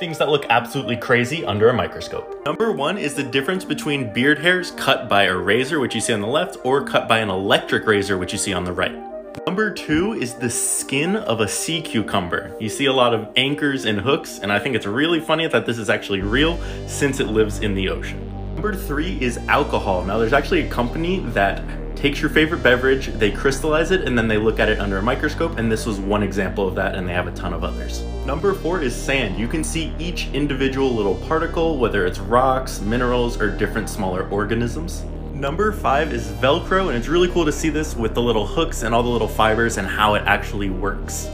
Things that look absolutely crazy under a microscope. Number one is the difference between beard hairs cut by a razor, which you see on the left, or cut by an electric razor, which you see on the right. Number two is the skin of a sea cucumber. You see a lot of anchors and hooks, and I think it's really funny that this is actually real since it lives in the ocean. Number three is alcohol. Now there's actually a company that takes your favorite beverage, they crystallize it, and then they look at it under a microscope, and this was one example of that, and they have a ton of others. Number four is sand. You can see each individual little particle, whether it's rocks, minerals, or different smaller organisms. Number five is Velcro, and it's really cool to see this with the little hooks and all the little fibers and how it actually works.